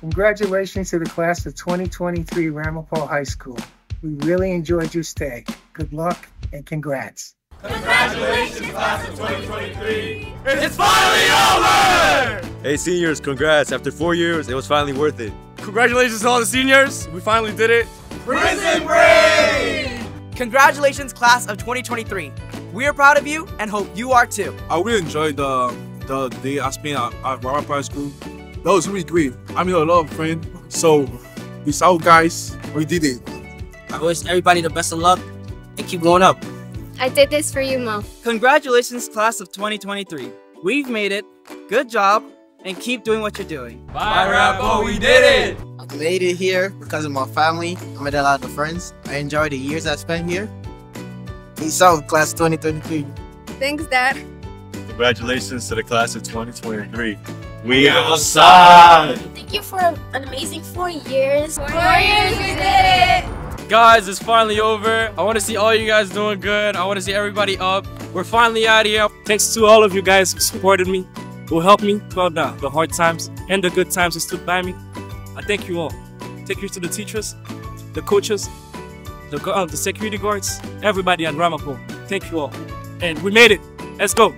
Congratulations to the class of 2023 Ramapo High School. We really enjoyed your stay. Good luck and congrats. Congratulations, class of 2023! It's finally over! Hey seniors, congrats. After four years, it was finally worth it. Congratulations to all the seniors. We finally did it. Prison Break! Congratulations, class of 2023. We are proud of you and hope you are too. I really enjoyed the the day I spent at, at Ramapo High School. That was really great. I made a lot of friends. So, peace out, guys. We did it. I wish everybody the best of luck and keep going up. I did this for you, Mo. Congratulations, class of 2023. We've made it. Good job, and keep doing what you're doing. Bye, Ramapo, we did it! I made it here because of my family. I made a lot of friends. I enjoyed the years I spent here. Peace out, class 2023. Thanks, Dad. Congratulations to the class of 2023. We outside! Thank you for an amazing four years. Four years, we did it! Guys, it's finally over. I want to see all you guys doing good. I want to see everybody up. We're finally out here. Thanks to all of you guys who supported me, who helped me throughout the, the hard times and the good times who stood by me. I thank you all. Thank you to the teachers, the coaches, the, uh, the security guards, everybody at Ramapo. Thank you all. And we made it. Let's go.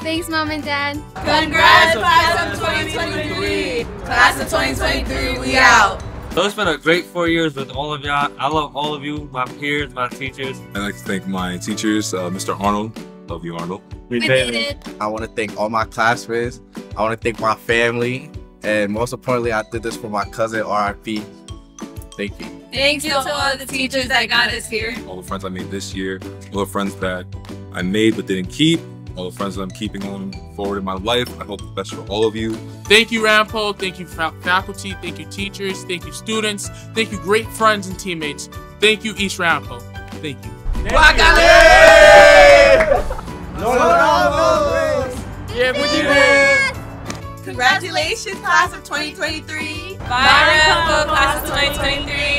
Thanks, Mom and Dad. Congrats, class of 2023. Class of 2023, we out. So it's been a great four years with all of y'all. I love all of you, my peers, my teachers. I'd like to thank my teachers, uh, Mr. Arnold. Love you, Arnold. We, did it. I want to thank all my classmates. I want to thank my family. And most importantly, I did this for my cousin, RIP. Thank you. Thanks to all the teachers that got us here. All the friends I made this year, all the friends that I made but didn't keep, all the friends that I'm keeping on forward in my life. I hope the best for all of you. Thank you, Ramapo. Thank you, fa faculty. Thank you, teachers. Thank you, students. Thank you, great friends and teammates. Thank you, East Ramapo. Thank you. Congratulations, class of 2023. Bye, Ramapo, class of 2023.